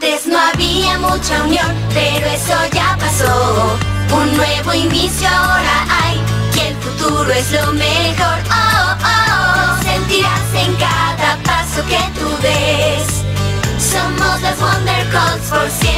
Antes no había mucha unión, pero eso ya pasó. Un nuevo inicio ahora hay, y el futuro es lo mejor. Oh, oh, oh. sentirás en cada paso que tú des. Somos las Wonder por siempre.